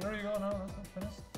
There you go now, that's finished.